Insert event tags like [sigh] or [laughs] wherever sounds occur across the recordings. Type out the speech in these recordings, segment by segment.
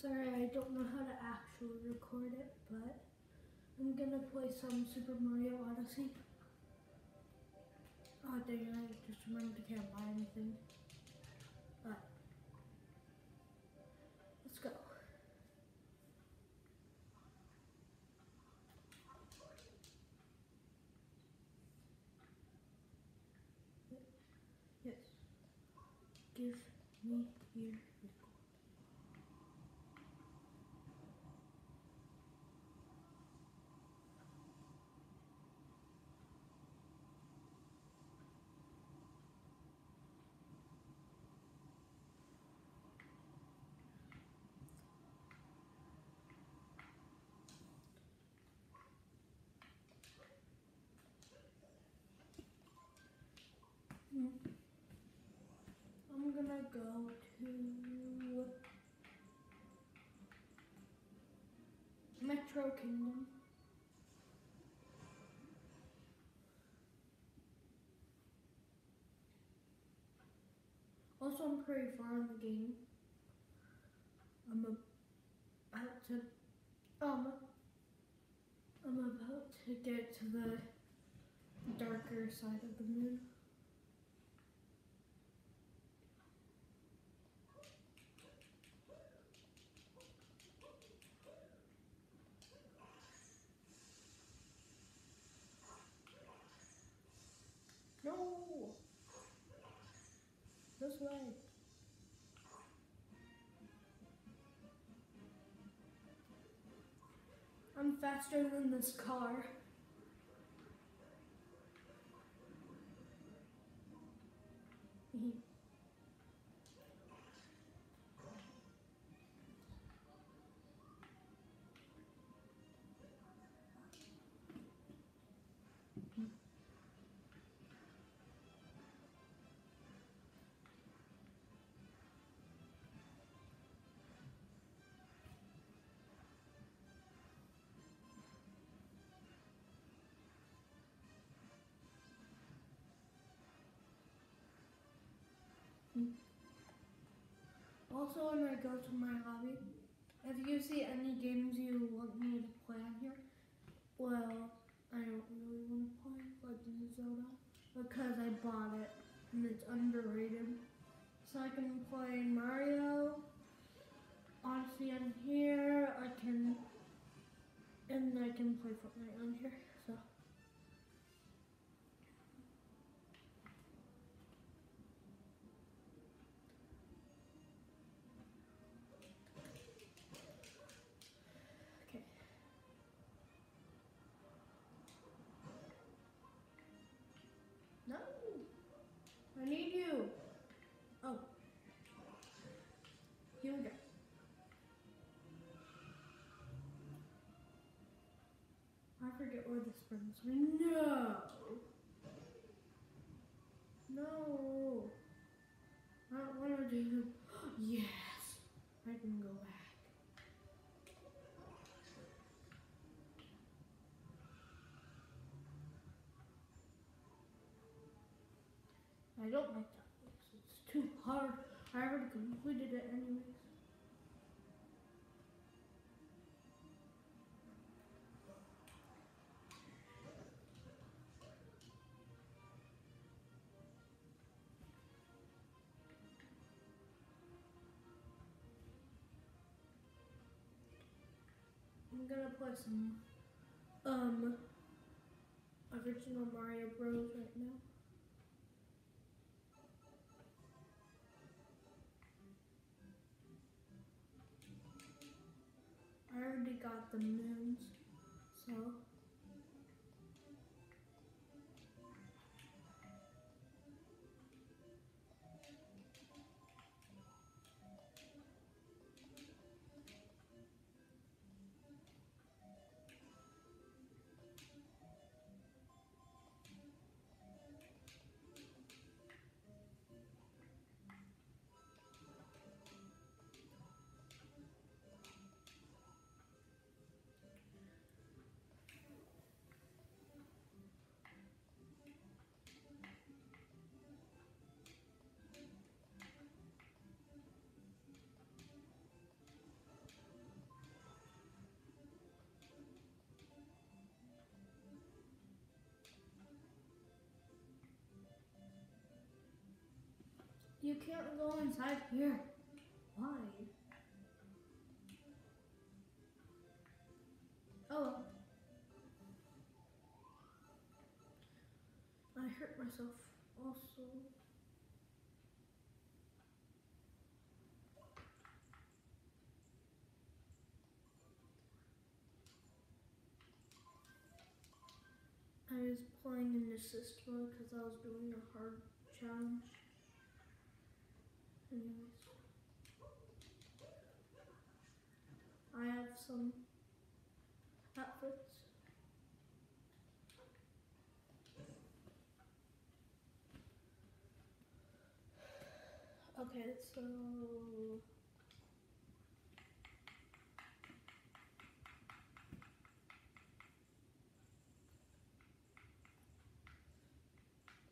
Sorry, I don't know how to actually record it, but I'm gonna play some Super Mario Odyssey. Oh dang it, I just remembered I can't buy anything. But, let's go. Yes. Give me your record. I'm gonna go to Metro Kingdom. Also, I'm pretty far in the game. I'm about to, um, I'm about to get to the darker side of the moon. No! I'm faster than this car. [laughs] Also, when I go to my hobby, if you see any games you want me to play on here, well, I don't really want to play Legend of Zelda because I bought it and it's underrated. So I can play Mario, Odyssey on here, I can, and I can play Fortnite on here, This brings me. No. No. I don't want to do. Yes. I can go back. I don't like that place. It's too hard. I already completed it anyways. I'm gonna play some um original Mario Bros right now. I already got the moons, so You can't go inside here. Why? Oh. I hurt myself also. I was playing in assist mode because I was doing a hard challenge. I have some outfits. Okay, so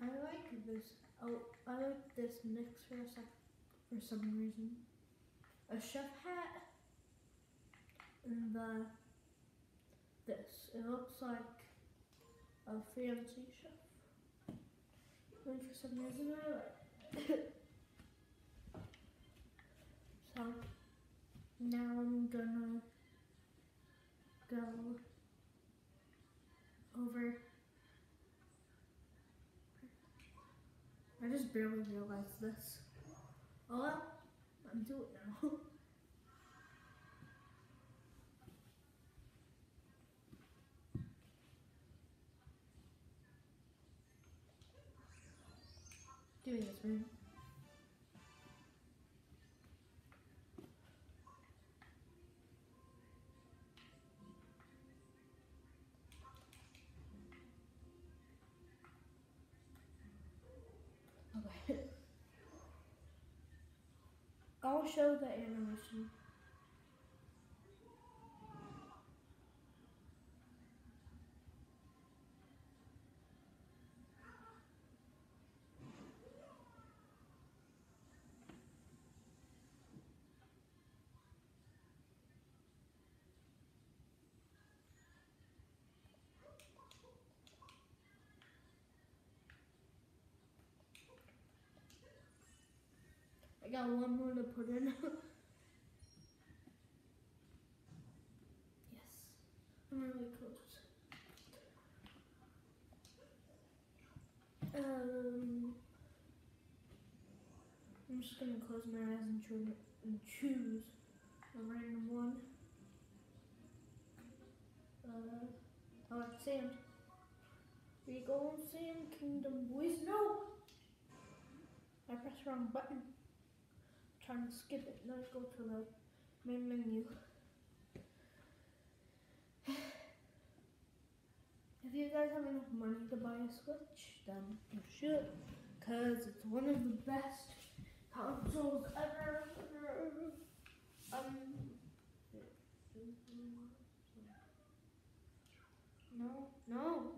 I like this. Oh, I like this mix for a sec. For some reason, a chef hat and the this. It looks like a fancy chef. And for some reason, I like. so now I'm gonna go over. I just barely realized this. Oh well, I'm doing it now. doing this, man. Show the animation. I got one more to put in. [laughs] yes, I'm really close. Um, I'm just gonna close my eyes and choose, and choose a random one. Uh, I like sand. We go sand kingdom, boys. No! I pressed the wrong button trying to skip it. Let's go to the main menu. [sighs] If you guys have enough money to buy a Switch, then you should, because it's one of the best consoles ever. Um, no, no, no, no,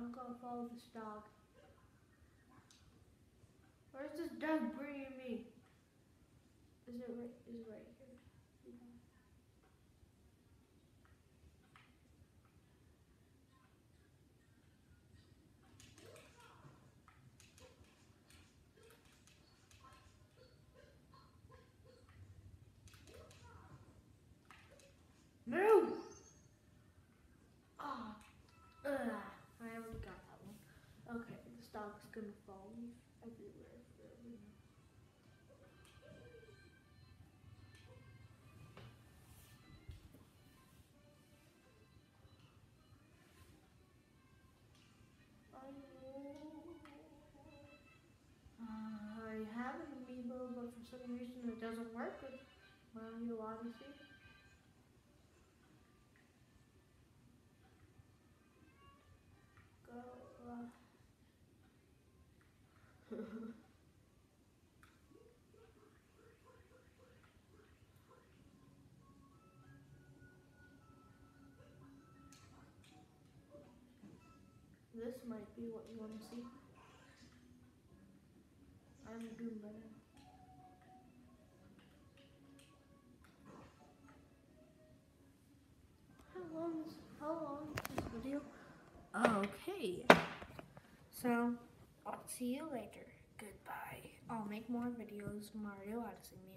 I'm gonna follow this dog. Where's this dog bringing me? Is it right? Is it right here? Move! Ah, ugh, I already got that one. Okay, this dog's gonna follow me everywhere. forever. I have an amiibo, but for some reason it doesn't work with Mario Odyssey. This might be what you want to see. I'm doing better. How long how long is this video? Okay. So I'll see you later. Goodbye. I'll make more videos Mario Odyssey maybe.